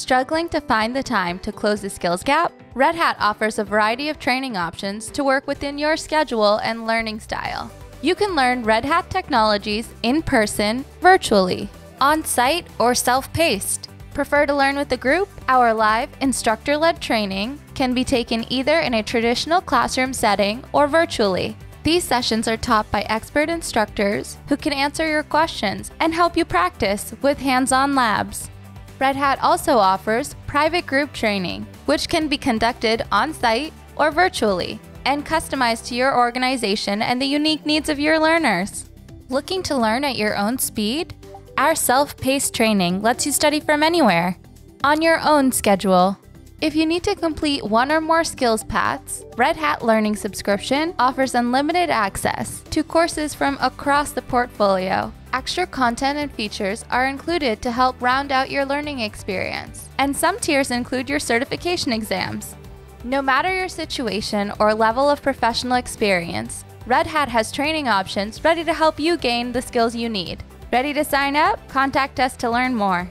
Struggling to find the time to close the skills gap? Red Hat offers a variety of training options to work within your schedule and learning style. You can learn Red Hat technologies in person, virtually, on site, or self paced. Prefer to learn with a group? Our live, instructor led training can be taken either in a traditional classroom setting or virtually. These sessions are taught by expert instructors who can answer your questions and help you practice with hands on labs. Red Hat also offers private group training, which can be conducted on site or virtually and customized to your organization and the unique needs of your learners. Looking to learn at your own speed? Our self paced training lets you study from anywhere, on your own schedule. If you need to complete one or more skills paths, Red Hat Learning Subscription offers unlimited access to courses from across the portfolio. Extra content and features are included to help round out your learning experience, and some tiers include your certification exams. No matter your situation or level of professional experience, Red Hat has training options ready to help you gain the skills you need. Ready to sign up? Contact us to learn more.